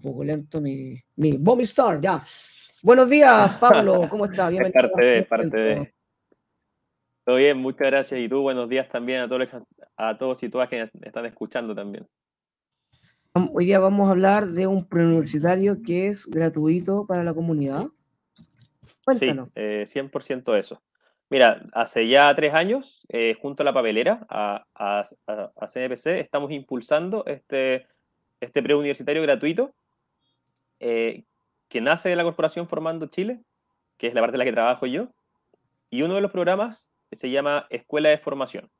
poco lento mi, mi Bobby Star, ya. Buenos días, Pablo, ¿cómo estás? Bienvenido. Es parte de, parte de. Todo bien, muchas gracias. Y tú, buenos días también a todos, a todos y todas que están escuchando también. Hoy día vamos a hablar de un preuniversitario que es gratuito para la comunidad. Cuéntanos. Sí, eh, 100% eso. Mira, hace ya tres años, eh, junto a la papelera, a, a, a, CNPC, estamos impulsando este, este preuniversitario gratuito eh, que nace de la Corporación Formando Chile, que es la parte en la que trabajo yo, y uno de los programas se llama Escuela de Formación,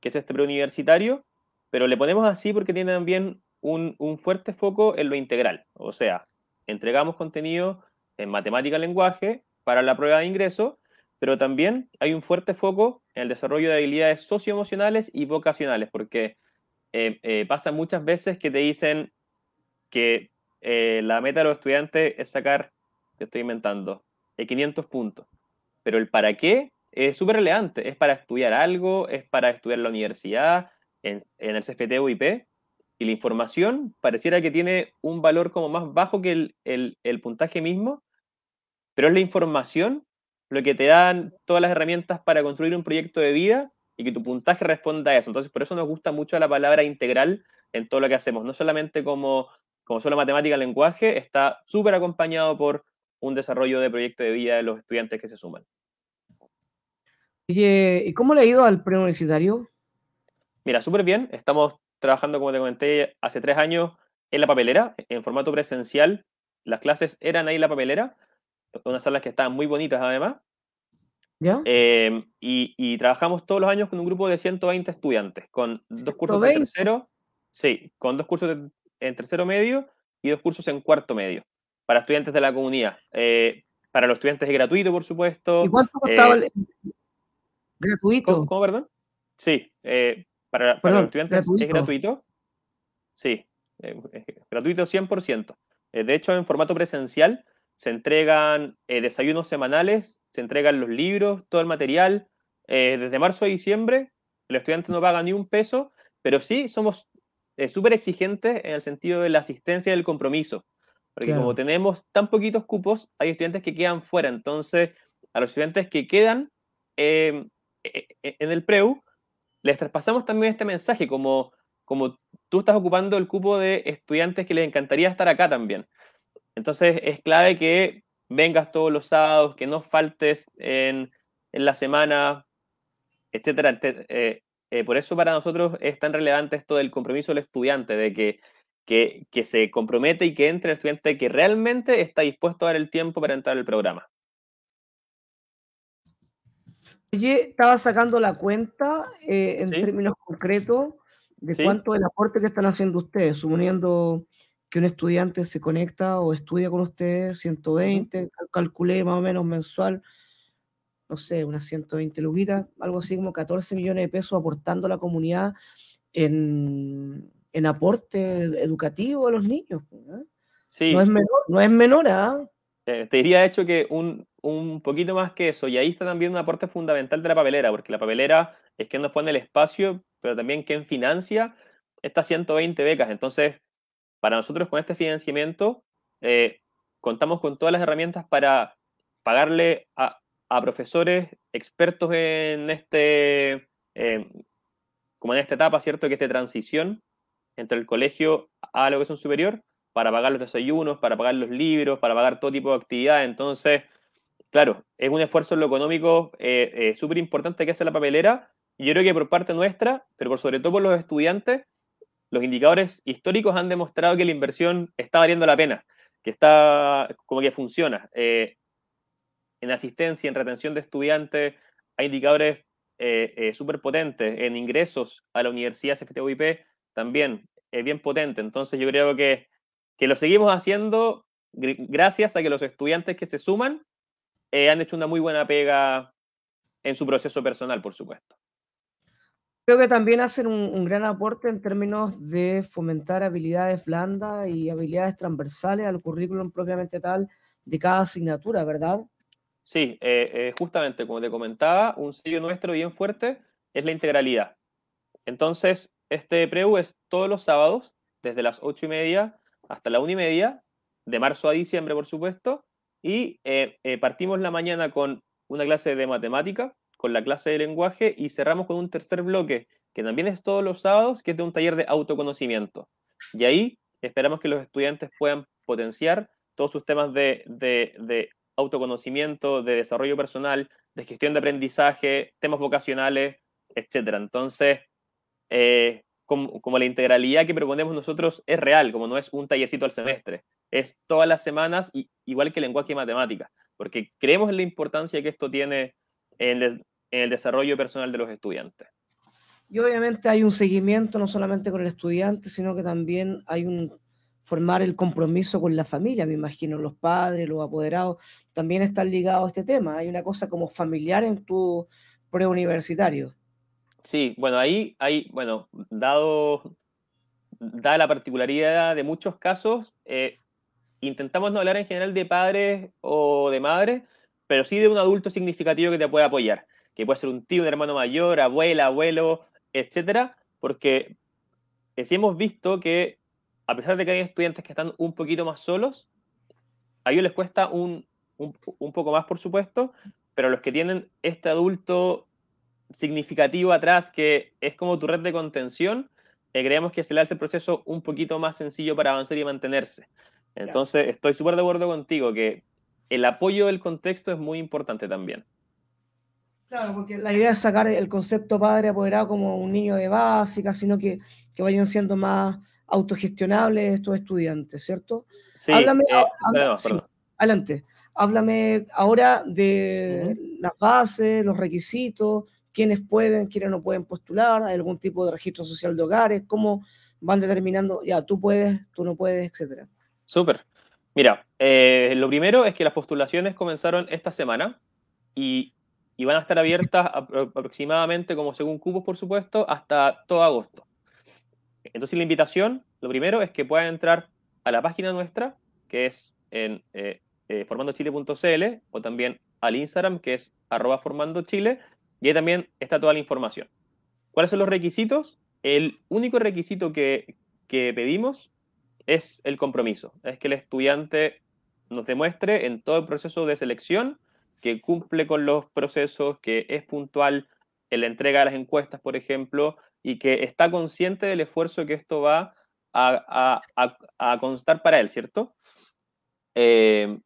que es este preuniversitario, pero le ponemos así porque tiene también un, un fuerte foco en lo integral, o sea, entregamos contenido en matemática lenguaje para la prueba de ingreso, pero también hay un fuerte foco en el desarrollo de habilidades socioemocionales y vocacionales, porque eh, eh, pasa muchas veces que te dicen que eh, la meta de los estudiantes es sacar, te estoy inventando, 500 puntos, pero el para qué es súper relevante, es para estudiar algo, es para estudiar la universidad, en, el CFT IP, y la información pareciera que tiene un valor como más bajo que el, el, el puntaje mismo, pero es la información lo que te dan todas las herramientas para construir un proyecto de vida y que tu puntaje responda a eso. Entonces, por eso nos gusta mucho la palabra integral en todo lo que hacemos. No solamente como, como solo matemática, lenguaje, está súper acompañado por un desarrollo de proyecto de vida de los estudiantes que se suman. ¿y cómo le ha ido al preuniversitario? Mira, súper bien. Estamos trabajando, como te comenté, hace tres años en la papelera, en formato presencial. Las clases eran ahí en la papelera, unas salas que estaban muy bonitas además. Em, y, trabajamos todos los años con un grupo de 120 estudiantes, con dos cursos de tercero, sí, con dos cursos en tercero medio y dos cursos en cuarto medio, para estudiantes de la comunidad. Eh, para los estudiantes es gratuito, por supuesto. ¿Y cuánto costaba el gratuito? ¿Cómo, perdón? Sí, eh, para, los estudiantes es gratuito. Sí, eh, gratuito 100%. de hecho, en formato presencial se entregan eh, desayunos semanales, se entregan los libros, todo el material. Eh, desde marzo a diciembre, el estudiante no paga ni un peso, pero sí somos eh, súper exigentes en el sentido de la asistencia y el compromiso. Porque como tenemos tan poquitos cupos, hay estudiantes que quedan fuera. Entonces, a los estudiantes que quedan em, e, e, en el PREU, les traspasamos también este mensaje, como, como tú estás ocupando el cupo de estudiantes que les encantaría estar acá también. Entonces es clave que vengas todos los sábados, que no faltes en, la semana, etcétera. Eh, eh, por eso para nosotros es tan relevante esto del compromiso del estudiante, de que, que, se compromete y que entre el estudiante que realmente está dispuesto a dar el tiempo para entrar al programa. Oye, estaba sacando la cuenta eh, en términos concretos de cuánto el aporte que están haciendo ustedes, suponiendo que un estudiante se conecta o estudia con usted 120, calculé más o menos mensual, no sé, unas 120 luquitas, algo así como 14 millones de pesos aportando a la comunidad en, aporte educativo a los niños. ¿eh? Sí. No es menor, no es menor, ¿ah? eh, te diría, de hecho, que un, un, poquito más que eso, y ahí está también un aporte fundamental de la papelera, porque la papelera es quien nos pone el espacio, pero también quien financia estas 120 becas. Entonces, para nosotros con este financiamiento eh, contamos con todas las herramientas para pagarle a, profesores expertos en este, eh, como en esta etapa, ¿cierto? Que es de transición entre el colegio a la educación superior, para pagar los desayunos, para pagar los libros, para pagar todo tipo de actividades. Entonces, claro, es un esfuerzo en lo económico eh, súper importante que hace la papelera. Y yo creo que por parte nuestra, pero por sobre todo por los estudiantes, los indicadores históricos han demostrado que la inversión está valiendo la pena, que está como que funciona. Eh, en asistencia, en retención de estudiantes, hay indicadores eh, eh, súper potentes. En ingresos a la universidad CFTUIP también es bien potente. Entonces yo creo que, que lo seguimos haciendo gracias a que los estudiantes que se suman han hecho una muy buena pega en su proceso personal, por supuesto. Creo que también hacen un, gran aporte en términos de fomentar habilidades blandas y habilidades transversales al currículum propiamente tal de cada asignatura, ¿verdad? Sí, eh, eh, justamente como te comentaba, un sello nuestro bien fuerte es la integralidad. Entonces, este preu es todos los sábados, desde las ocho y media hasta la una y media, de marzo a diciembre, por supuesto, y eh, partimos la mañana con una clase de matemática, con la clase de lenguaje, y cerramos con un tercer bloque, que también es todos los sábados, que es de un taller de autoconocimiento. Y ahí esperamos que los estudiantes puedan potenciar todos sus temas de, de autoconocimiento, de desarrollo personal, de gestión de aprendizaje, temas vocacionales, etc. Entonces, eh, como, la integralidad que proponemos nosotros es real, como no es un tallercito al semestre, es todas las semanas, y, igual que lenguaje y matemática, porque creemos en la importancia que esto tiene en, en el desarrollo personal de los estudiantes. Y obviamente hay un seguimiento no solamente con el estudiante, sino que también hay un formar el compromiso con la familia, me imagino, los padres, los apoderados, también están ligados a este tema. Hay una cosa como familiar en tu preuniversitario. Sí, bueno, ahí hay, bueno, dado, dada la particularidad de muchos casos, eh, intentamos no hablar en general de padres o de madres, pero sí de un adulto significativo que te pueda apoyar, que puede ser un tío, un hermano mayor, abuela, abuelo, etcétera, porque eh, sí hemos visto que a pesar de que hay estudiantes que están un poquito más solos, a ellos les cuesta un, un, poco más, por supuesto, pero los que tienen este adulto significativo atrás, que es como tu red de contención, eh, creemos que se le hace el proceso un poquito más sencillo para avanzar y mantenerse. Entonces, estoy súper de acuerdo contigo que el apoyo del contexto es muy importante también. Claro, porque la idea es sacar el concepto padre apoderado como un niño de básica, sino que, que vayan siendo más autogestionables estos estudiantes, ¿cierto? Sí, háblame, eh, adelante. Háblame ahora de las bases, los requisitos, quiénes pueden, quiénes no pueden postular, hay algún tipo de registro social de hogares, cómo van determinando, ya, tú puedes, tú no puedes, etcétera. Súper. Mira, eh, lo primero es que las postulaciones comenzaron esta semana y, y van a estar abiertas aproximadamente, como según cupos, por supuesto, hasta todo agosto. Entonces la invitación, lo primero es que puedan entrar a la página nuestra, que es en eh, eh, formandochile.cl, o también al Instagram, que es arroba formandochile, y ahí también está toda la información. ¿Cuáles son los requisitos? El único requisito que, que pedimos es el compromiso, es que el estudiante nos demuestre en todo el proceso de selección que cumple con los procesos, que es puntual en la entrega de las encuestas, por ejemplo, y que está consciente del esfuerzo que esto va a, constar para él, ¿cierto? Eh,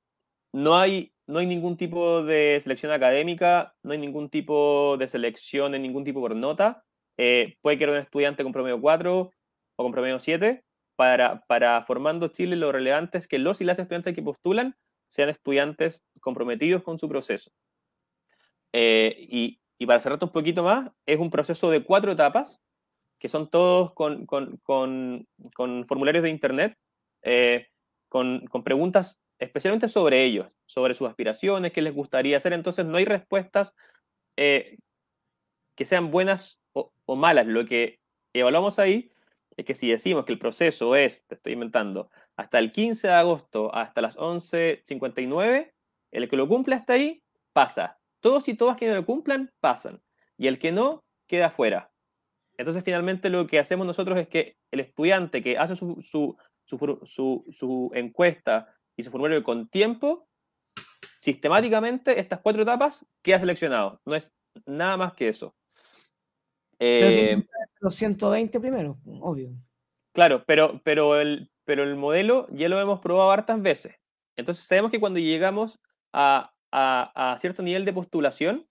no, hay, no hay ningún tipo de selección académica, no hay ningún tipo de selección en ningún tipo por nota. Eh, puede que era un estudiante con promedio 4 o con promedio 7. Para, para Formando Chile lo relevante es que los y las estudiantes que postulan sean estudiantes comprometidos con su proceso. Eh, y, y para cerrar un poquito más, es un proceso de cuatro etapas, que son todos con, con, con, formularios de Internet, eh, con, preguntas especialmente sobre ellos, sobre sus aspiraciones, qué les gustaría hacer. Entonces no hay respuestas eh, que sean buenas o, o, malas. Lo que evaluamos ahí es que si decimos que el proceso es, te estoy inventando, hasta el 15 de agosto, hasta las 11.59, el que lo cumple hasta ahí, pasa todos y todas quienes lo cumplan pasan y el que no queda fuera. Entonces, finalmente, lo que hacemos nosotros es que el estudiante que hace su, su, su, su encuesta y su formulario con tiempo, sistemáticamente, estas cuatro etapas queda seleccionado. No es nada más que eso. Eh, los 120 primero, obvio. Claro, pero, pero, el, pero el modelo ya lo hemos probado hartas veces. Entonces sabemos que cuando llegamos a, cierto nivel de postulación,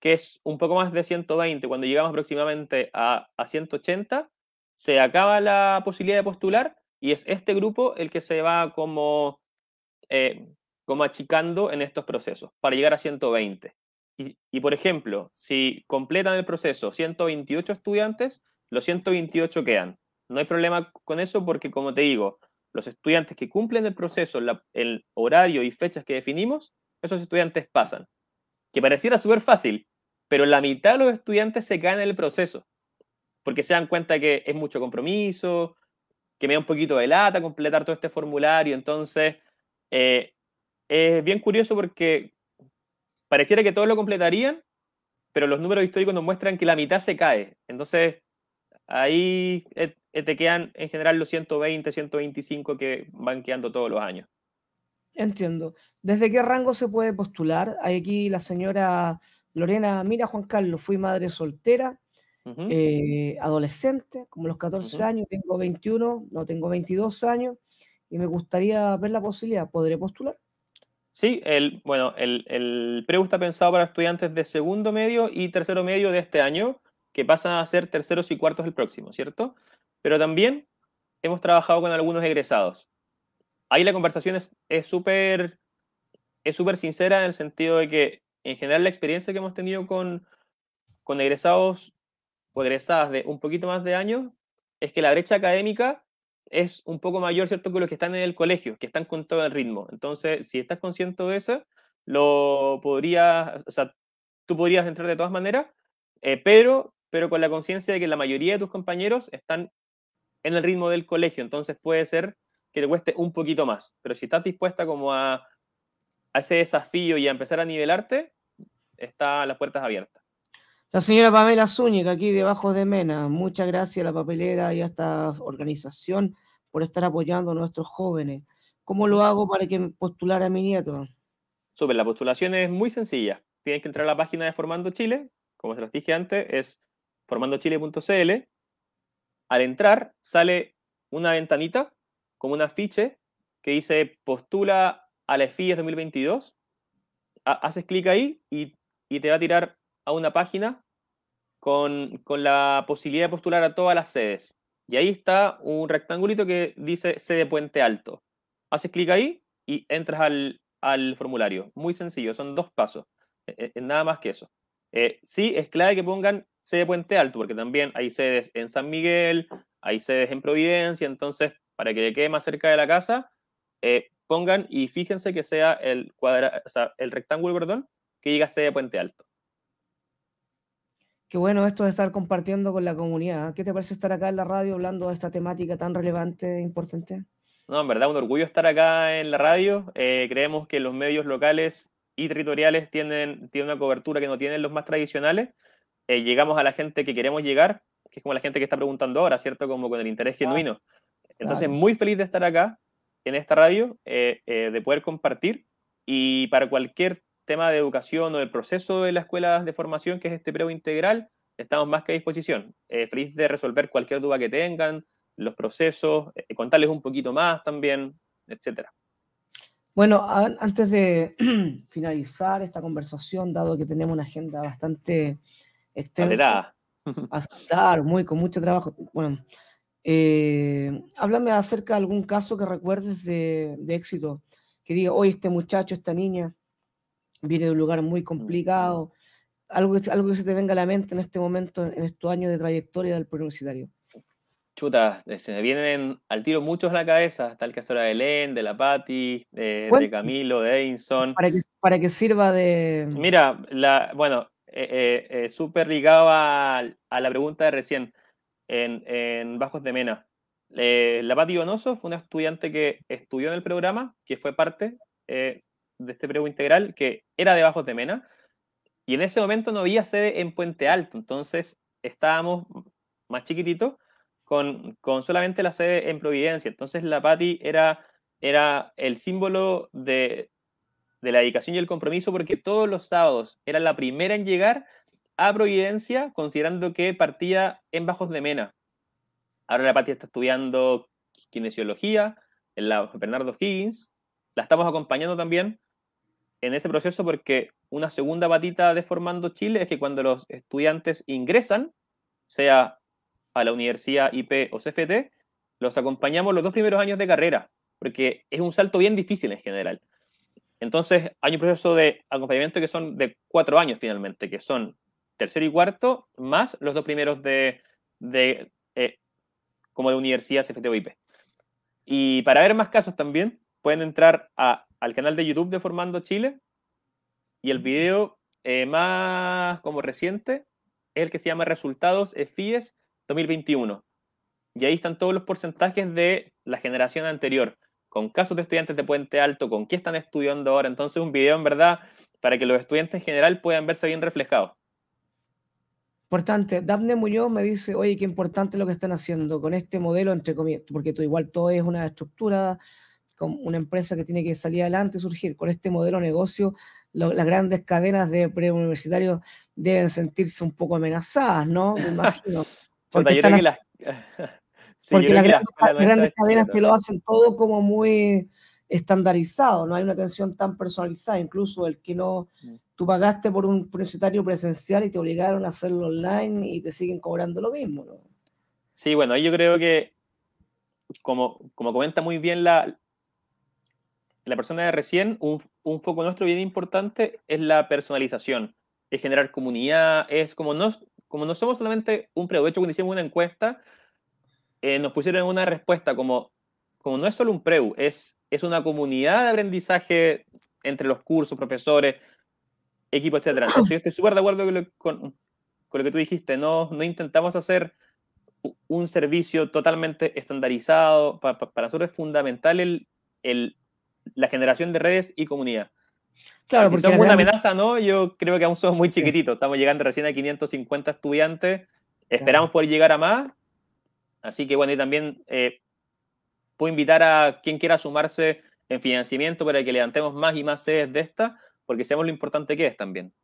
que es un poco más de 120, cuando llegamos aproximadamente a, a 180, se acaba la posibilidad de postular y es este grupo el que se va como, eh, como achicando en estos procesos para llegar a 120. Y, y, por ejemplo, si completan el proceso 128 estudiantes, los 128 quedan. No hay problema con eso porque, como te digo, los estudiantes que cumplen el proceso, el horario y fechas que definimos, esos estudiantes pasan. Que pareciera súper fácil, pero la mitad de los estudiantes se caen en el proceso, porque se dan cuenta que es mucho compromiso, que me da un poquito de lata completar todo este formulario. Entonces, eh, es bien curioso porque pareciera que todos lo completarían, pero los números históricos nos muestran que la mitad se cae. Entonces, ahí eh, eh, te quedan en general los 120, 125 que van quedando todos los años. Entiendo. ¿Desde qué rango se puede postular? Hay aquí la señora Lorena, mira Juan Carlos, fui madre soltera, eh, adolescente, como los 14 años, tengo 21, no tengo 22 años, y me gustaría ver la posibilidad, ¿podré postular? Sí, el, bueno, el, el PREU está pensado para estudiantes de segundo medio y tercero medio de este año, que pasan a ser terceros y cuartos el próximo, ¿cierto? Pero también hemos trabajado con algunos egresados. Ahí la conversación es súper es súper sincera en el sentido de que en general la experiencia que hemos tenido con, con egresados o egresadas de un poquito más de años es que la brecha académica es un poco mayor, ¿cierto?, que los que están en el colegio, que están con todo el ritmo. Entonces, si estás consciente de eso, lo podrías, o sea, tú podrías entrar de todas maneras, eh, pero, pero con la conciencia de que la mayoría de tus compañeros están en el ritmo del colegio, entonces puede ser que te cueste un poquito más. Pero si estás dispuesta como a, a ese desafío y a empezar a nivelarte, está las puertas abiertas. La señora Pamela Zúñiga, aquí debajo de Mena. Muchas gracias a la papelera y a esta organización por estar apoyando a nuestros jóvenes. ¿Cómo lo hago para que postular a mi nieto? Súper, la postulación es muy sencilla. Tienes que entrar a la página de Formando Chile, como se los dije antes, es formandochile.cl. Al entrar, sale una ventanita con un afiche que dice postula a la FIES 2022. Haces clic ahí y, te va a tirar a una página con, la posibilidad de postular a todas las sedes. Y ahí está un rectangulito que dice sede Puente Alto. Haces clic ahí y entras al, formulario. Muy sencillo, son dos pasos. E, e, nada más que eso. Eh, sí, es clave que pongan sede Puente Alto, porque también hay sedes en San Miguel, hay sedes en Providencia, entonces para que le quede más cerca de la casa, eh, pongan y fíjense que sea el, cuadra, el rectángulo, perdón, que diga sede Puente Alto. Qué bueno esto de estar compartiendo con la comunidad. ¿Qué te parece estar acá en la radio hablando de esta temática tan relevante e importante? No, en verdad, un orgullo estar acá en la radio. Eh, creemos que los medios locales y territoriales tienen, tienen una cobertura que no tienen los más tradicionales. Eh, llegamos a la gente que queremos llegar, que es como la gente que está preguntando ahora, ¿cierto? Como con el interés genuino. Entonces, muy feliz de estar acá en esta radio, eh, de poder compartir. Y para cualquier tema de educación o del proceso de la escuela de formación, que es este preo integral, estamos más que a disposición. Eh, feliz de resolver cualquier duda que tengan, los procesos, eh, contarles un poquito más también, etcétera. Bueno, antes de finalizar esta conversación, dado que tenemos una agenda bastante extensa, claro, muy con mucho trabajo. Bueno, eh, háblame acerca de algún caso que recuerdes de, de éxito, que diga, hoy este muchacho, esta niña, viene de un lugar muy complicado, algo que, algo que se te venga a la mente en este momento, en estos años de trayectoria del universitario. Chuta, se me vienen al tiro muchos a la cabeza, tal que de Belén, de la Patti, de, Camilo, de Edinson. Para que, para que sirva de... Mira, la, bueno, eh, eh, eh súper ligado a, la pregunta de recién, en, en Bajos de Mena. Eh, la Patti Bonoso fue una estudiante que estudió en el programa, que fue parte de este previo integral que era de Bajos de Mena, y en ese momento no había sede en Puente Alto, entonces estábamos más chiquititos con, con solamente la sede en Providencia. Entonces la Pati era, era el símbolo de, de la dedicación y el compromiso porque todos los sábados era la primera en llegar a Providencia, considerando que partía en Bajos de Mena. Ahora la Pati está estudiando kinesiología en la Bernardo Higgins. La estamos acompañando también en ese proceso porque una segunda patita de Formando Chile es que cuando los estudiantes ingresan, sea a la universidad IP o CFT, los acompañamos los dos primeros años de carrera, porque es un salto bien difícil en general. Entonces, hay un proceso de acompañamiento que son de cuatro años finalmente, que son tercero y cuarto, más los dos primeros de, de eh, como de universidad CFT. Y para ver más casos también, pueden entrar a al canal de YouTube de Formando Chile y el video eh, más como reciente es el que se llama Resultados FIES 2021. Y ahí están todos los porcentajes de la generación anterior, con casos de estudiantes de Puente Alto, con qué están estudiando ahora. Entonces, un video en verdad para que los estudiantes en general puedan verse bien reflejados. Importante. Daphne Muñoz me dice, oye, qué importante lo que están haciendo con este modelo, entre comillas, porque tú igual todo es una estructura, con una empresa que tiene que salir adelante, surgir. Con este modelo de negocio, las grandes cadenas de preuniversitarios deben sentirse un poco amenazadas, ¿no? Me imagino. Porque, las, grandes, cadenas que lo hacen todo como muy estandarizado, no hay una atención tan personalizada, incluso el que no, mm. tú pagaste por un universitario presencial y te obligaron a hacerlo online y te siguen cobrando lo mismo. ¿no? Sí, bueno, yo creo que, como, como comenta muy bien la, la persona de recién, un, un, foco nuestro bien importante es la personalización, es generar comunidad, es como no, como no somos solamente un hecho, cuando hicimos una encuesta, eh, nos pusieron una respuesta como, como no es solo un preu, es, es una comunidad de aprendizaje entre los cursos, profesores, equipo, etc. Entonces, yo estoy súper de acuerdo con, con, lo que tú dijiste. No, no intentamos hacer un servicio totalmente estandarizado. para nosotros es fundamental el, el, la generación de redes y comunidad. Claro, si porque somos una amenaza, ¿no? Yo creo que aún somos muy chiquititos. Estamos llegando recién a 550 estudiantes. Esperamos poder llegar a más. Así que bueno, y también eh, puedo invitar a quien quiera sumarse en financiamiento para que levantemos más y más sedes de esta, porque sabemos lo importante que es también.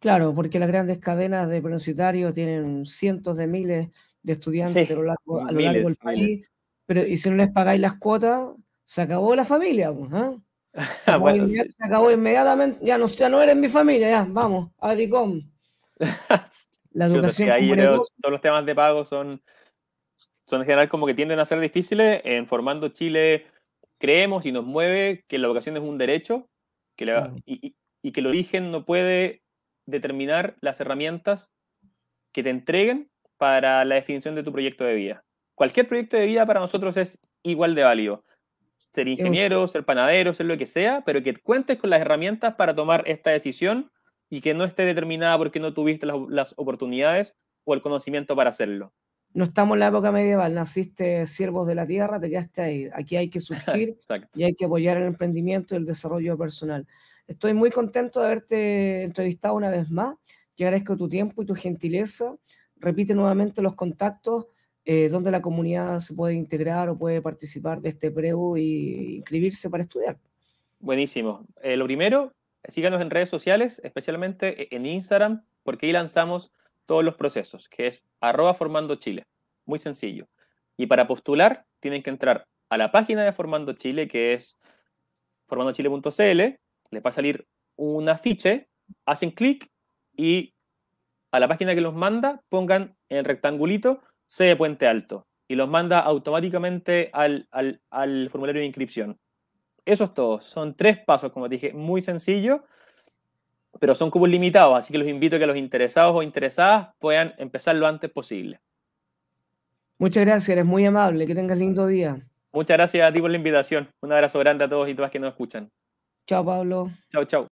Claro, porque las grandes cadenas de universitarios tienen cientos de miles de estudiantes a lo largo, del país, pero y si no les pagáis las cuotas, se acabó la familia. Pues, ¿ah? Se, acabó inmediatamente, ya no, ya no eres mi familia, ya, vamos, a DICOM. La educación. todos los temas de pago son, son en general como que tienden a ser difíciles. En Formando Chile creemos y nos mueve que la educación es un derecho que y, y, que el origen no puede determinar las herramientas que te entreguen para la definición de tu proyecto de vida. Cualquier proyecto de vida para nosotros es igual de válido ser ingeniero, ser panadero, ser lo que sea, pero que cuentes con las herramientas para tomar esta decisión y que no esté determinada porque no tuviste las, oportunidades o el conocimiento para hacerlo. No estamos en la época medieval, naciste siervos de la tierra, te quedaste ahí. Aquí hay que surgir y hay que apoyar el emprendimiento y el desarrollo personal. Estoy muy contento de haberte entrevistado una vez más. Te agradezco tu tiempo y tu gentileza. Repite nuevamente los contactos eh, donde la comunidad se puede integrar o puede participar de este preu y inscribirse para estudiar. Buenísimo. Eh, lo primero, síganos en redes sociales, especialmente e-, en Instagram, porque ahí lanzamos todos los procesos, que es arroba formando Chile. Muy sencillo. Y para postular, tienen que entrar a la página de Formando Chile, que es formandochile.cl, les va a salir un afiche, hacen clic y a la página que los manda, pongan en el rectangulito C de Puente Alto y los manda automáticamente al, formulario de inscripción. Eso es todo. Son tres pasos, como dije, muy sencillos, pero son cupos limitados, así que los invito a que los interesados o interesadas puedan empezar lo antes posible. Muchas gracias, eres muy amable. Que tengas lindo día. Muchas gracias a ti por la invitación. Un abrazo grande a todos y todas que nos escuchan. Chao, Pablo. Chao, chao.